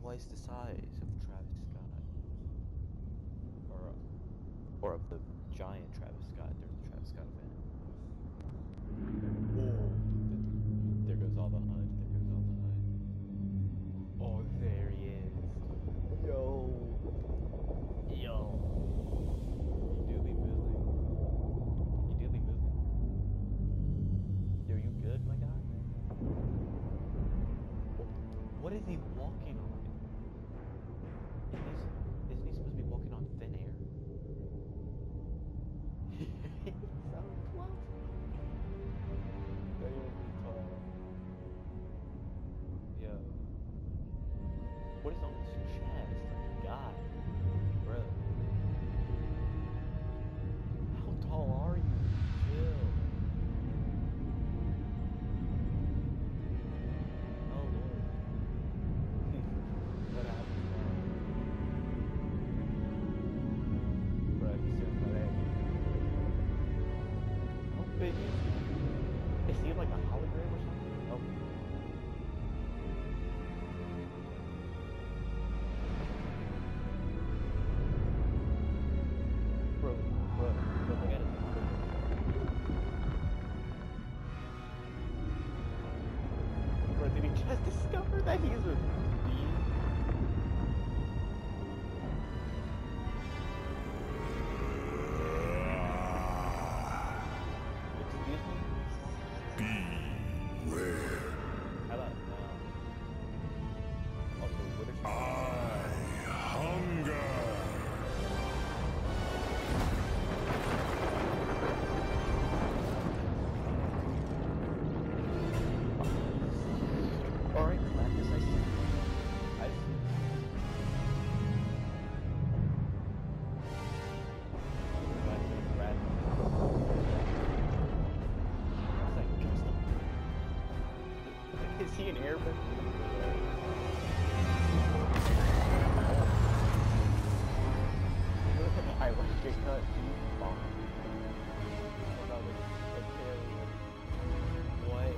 twice the size of Travis Scott, or uh, or of the giant Travis Scott during the Travis Scott event. Oh, there goes all the HUD. There goes all the HUD. Oh, there he is. Yo, yo. You do be moving. You do be moving. Are you good, my guy? What is he walking on? Isn't Your cut. Bomb. Hold on. What is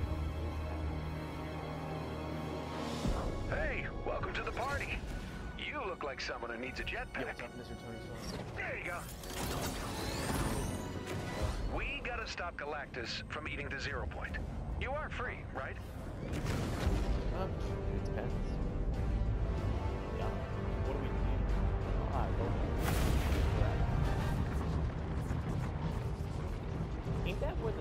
that? Hey, welcome to the party. You look like someone who needs a Yo, what's jetpack. up, Mr. Tony? There you go. We gotta stop Galactus from eating the zero point. You are free, right? Um, it depends. Yeah. What do we need? Ah, that where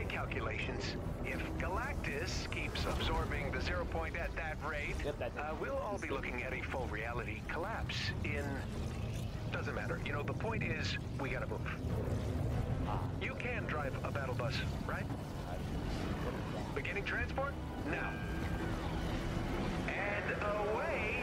my calculations, if Galactus keeps absorbing the zero point at that rate, Yep, uh, we'll all be looking at a full reality collapse in. Doesn't matter. You know, the point is, we gotta move. Ah, You can drive a battle bus, right? I, what is that? Beginning transport? Now. And away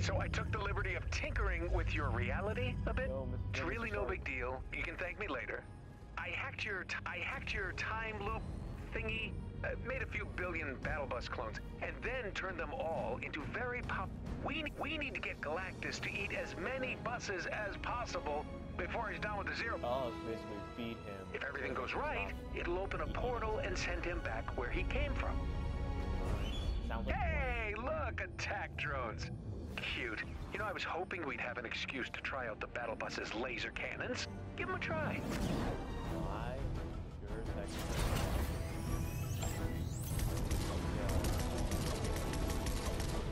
so I took the liberty of tinkering with your reality a bit. No. It's really no big deal. You can thank me later. I hacked your t- I hacked your time loop thingy, uh, made a few billion battle bus clones, and then turned them all into very pop. We we need to get Galactus to eat as many buses as possible before he's done with the zero. Oh, it's basically feed him. If everything goes right, it'll open a portal and send him back where he came from. Sounds like Hey, look, attack drones. Cute. You know, I was hoping we'd have an excuse to try out the battle bus's laser cannons. Give them a try.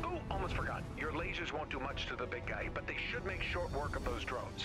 Oh, almost forgot. Your lasers won't do much to the big guy, but they should make short work of those drones.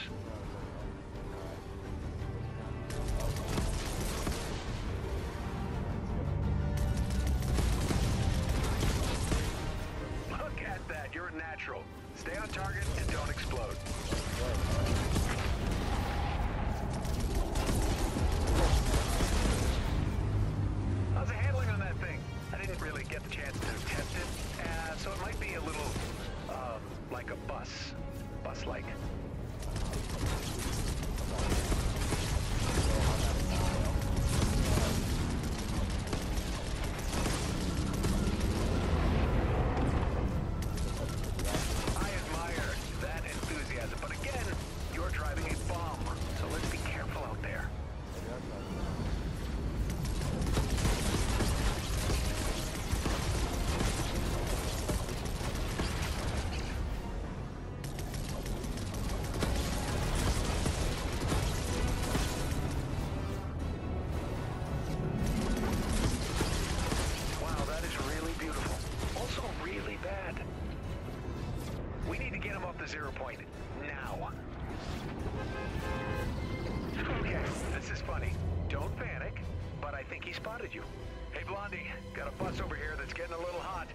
Hey, Blondie, got a bus over here that's getting a little hot.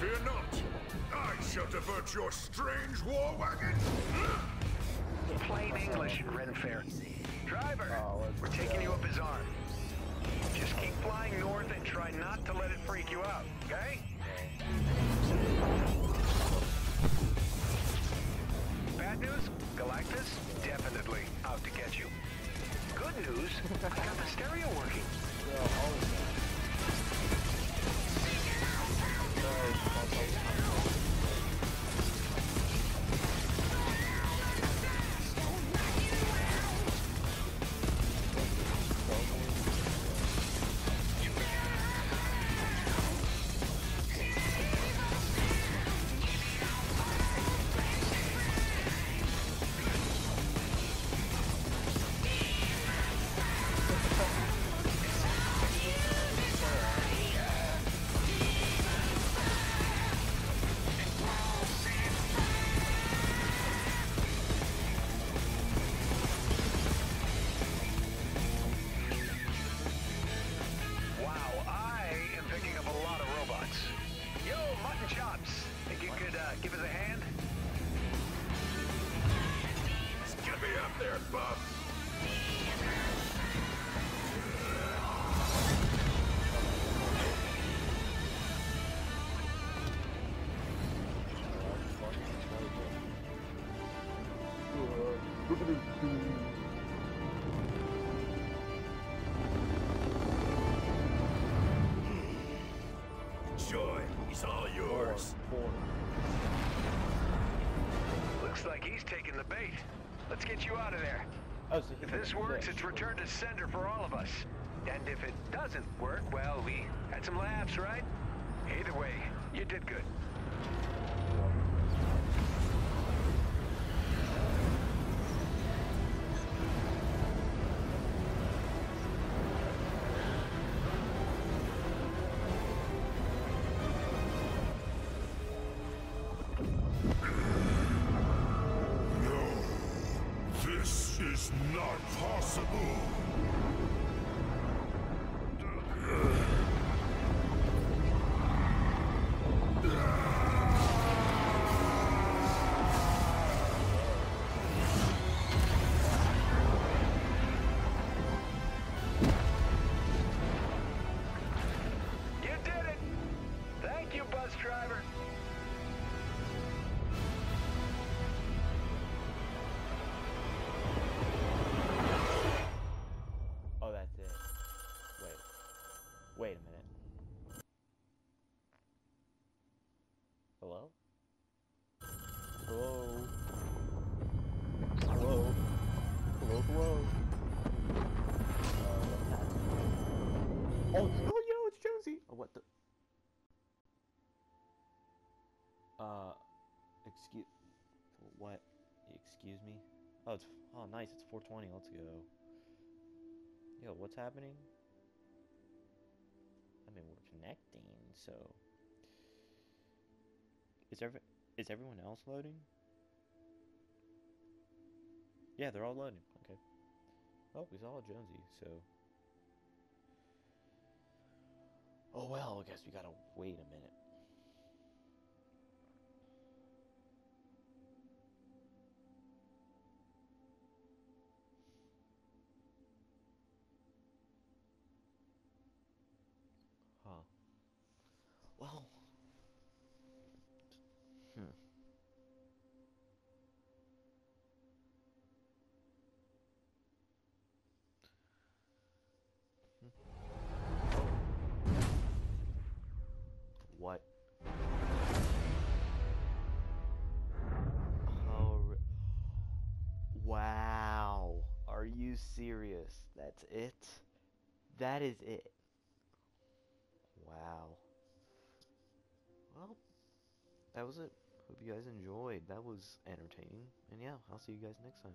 Fear not. I shall divert your strange war wagon. Plain English, Renfair. Driver, Oh, we're taking go. you up his arm. Just keep flying north and try not to let it freak you out, okay? Bad news? Galactus? Definitely out to get you. Good news? I got the stereo working. Bro, Joy is all yours. Looks like he's taking the bait. Let's get you out of there. Oh, so If this works, it's return to sender for all of us. And if it doesn't work, well, we had some laughs, right? Either way, you did good. Not possible. Oh, oh, yo, it's Jonesy! Oh, what the? Uh, excuse, what? Excuse me? Oh, it's, oh, nice, it's 420, let's go. Yo, what's happening? I mean, we're connecting, so. Is every is everyone else loading? Yeah, they're all loading. Okay. Oh, we saw Jonesy, so. Oh well, I guess we gotta wait a minute. Serious? That's it? That is it. Wow. Well, that was it. Hope you guys enjoyed. That was entertaining. And yeah, I'll see you guys next time.